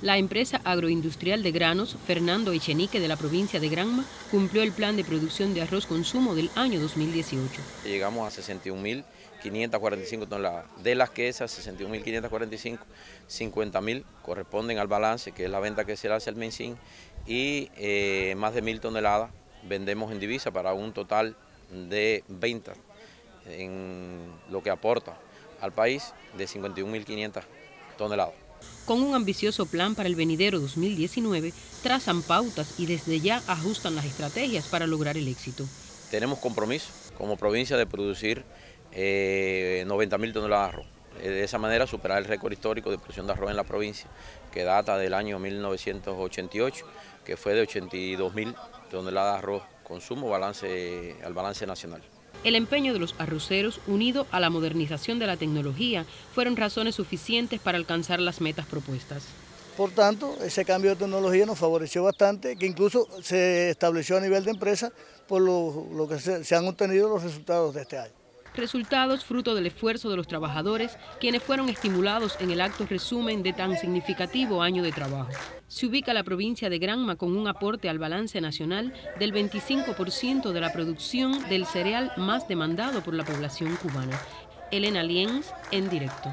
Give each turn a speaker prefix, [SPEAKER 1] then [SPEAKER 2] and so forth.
[SPEAKER 1] La empresa agroindustrial de granos Fernando Echenique de la provincia de Granma cumplió el plan de producción de arroz consumo del año 2018.
[SPEAKER 2] Llegamos a 61.545 toneladas, de las que esas 61.545, 50.000 corresponden al balance, que es la venta que se le hace al Mencín, y eh, más de 1.000 toneladas vendemos en divisa para un total de ventas en lo que aporta al país de 51.500 toneladas.
[SPEAKER 1] Con un ambicioso plan para el venidero 2019, trazan pautas y desde ya ajustan las estrategias para lograr el éxito.
[SPEAKER 2] Tenemos compromiso como provincia de producir eh, 90 mil toneladas de arroz. Eh, de esa manera superar el récord histórico de producción de arroz en la provincia, que data del año 1988, que fue de 82 mil toneladas de arroz consumo al balance nacional.
[SPEAKER 1] El empeño de los arroceros, unido a la modernización de la tecnología, fueron razones suficientes para alcanzar las metas propuestas.
[SPEAKER 3] Por tanto, ese cambio de tecnología nos favoreció bastante, que incluso se estableció a nivel de empresa por lo, que se han obtenido los resultados de este año
[SPEAKER 1] resultados fruto del esfuerzo de los trabajadores, quienes fueron estimulados en el acto resumen de tan significativo año de trabajo. Se ubica la provincia de Granma con un aporte al balance nacional del 25% de la producción del cereal más demandado por la población cubana. Elena Lienz, en directo.